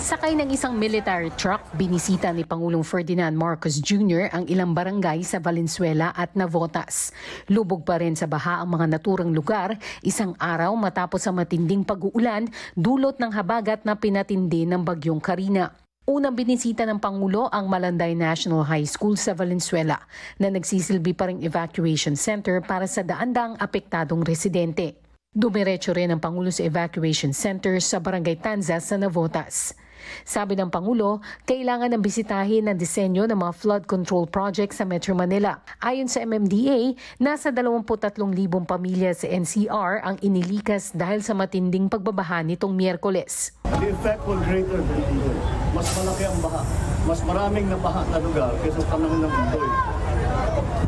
Sakay ng isang military truck, binisita ni Pangulong Ferdinand Marcos Jr. ang ilang barangay sa Valenzuela at Navotas. Lubog pa rin sa baha ang mga naturang lugar, isang araw matapos ang matinding pag-uulan, dulot ng habagat na pinatindi ng bagyong Karina. Unang binisita ng Pangulo ang Malanday National High School sa Valenzuela na nagsisilbi pa ring evacuation center para sa daandang apektadong residente. Dumiretso rin ang Pangulo sa evacuation center sa Barangay Tanza sa Navotas. Sabi ng Pangulo, kailangan ng bisitahin ang disenyo ng mga flood control project sa Metro Manila. Ayon sa MMDA, nasa 23,000 pamilya sa NCR ang inilikas dahil sa matinding pagbabaha nitong Miyerkules. The effect will greater than Indoy. Mas malaki ang baha. Mas maraming nabaha na lugar kaysa panahon ng Indoy.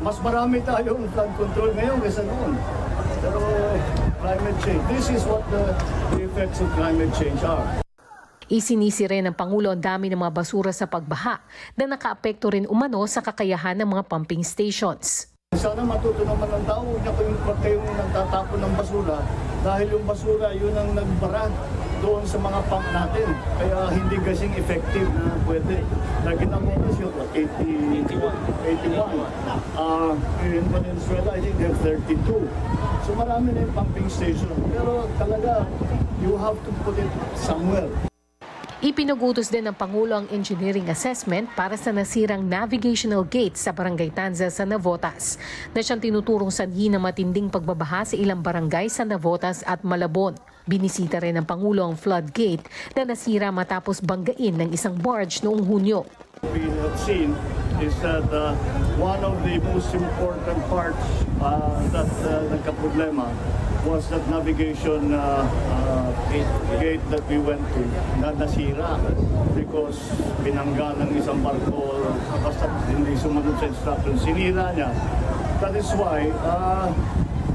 Mas marami tayong flood control ngayon kaysa noon. Pero climate change, this is what the, the effects of climate change are. Isinisi rin ng Pangulo ang dami ng mga basura sa pagbaha na nakaapekto rin umano sa kakayahan ng mga pumping stations. Sana matuto naman ng tao, huwag niya kayong, kayong nagtatapon ng basura dahil yung basura yun ang nagbara doon sa mga pump natin. Kaya hindi kasing effective na pwede. Lagi na mo kasi yung 80, 81. Uh, in Venezuela, I think they have 32. So marami na yung pumping station. Pero talaga, you have to put it somewhere. Ipinagutos din ng Pangulo ang engineering assessment para sa nasirang navigational gate sa Barangay Tanza sa Navotas na siyang tinuturong sanhi ng matinding pagbabaha sa ilang barangay sa Navotas at Malabon. Binisita rin ng Pangulo ang floodgate na nasira matapos banggain ng isang barge noong Hunyo. we have seen is that uh, one of the most important parts uh, that uh, nagka-problema was that navigation uh, uh, gate, that we went to na nasira because binangga ng isang barko basta hindi sumunod sa instruction. Sinira niya. That is why uh,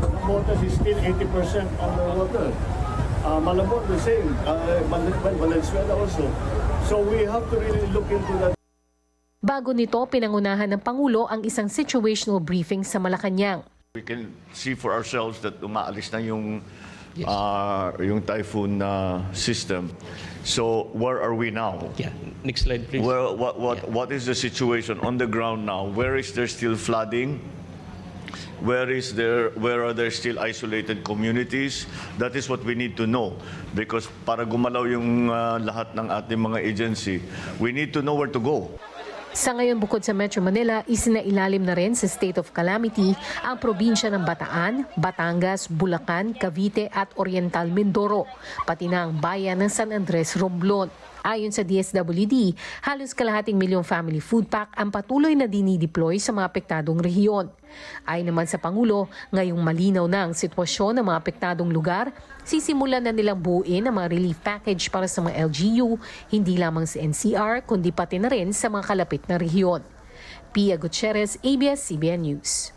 Nabotas is still 80% underwater. Uh, Malabon the same. Uh, Val- Valenzuela also. So we have to really look into that Bago nito, pinangunahan ng Pangulo ang isang situational briefing sa Malacanang. We can see for ourselves that umaalis na yung ah, yung typhoon na system. So where are we now? Yeah, next slide please. Where, what, what, Yeah. what is the situation on the ground now? Where is there still flooding? Where is there where are there still isolated communities? That is what we need to know because para gumalaw yung ah, lahat ng ating mga agency, we need to know where to go. Sa ngayon bukod sa Metro Manila, isinailalim na rin sa state of calamity ang probinsya ng Bataan, Batangas, Bulacan, Cavite at Oriental Mindoro, pati na ang bayan ng San Andres Romblon. Ayon sa DSWD, halos kalahating milyong family food pack ang patuloy na dinideploy sa mga apektadong rehiyon. Ayon naman sa Pangulo, ngayong malinaw na ang sitwasyon ng mga apektadong lugar, sisimulan na nilang buuin ang mga relief package para sa mga LGU, hindi lamang sa NCR, kundi pati na rin sa mga kalapit na rehiyon. Pia Gutierrez, ABS-CBN News.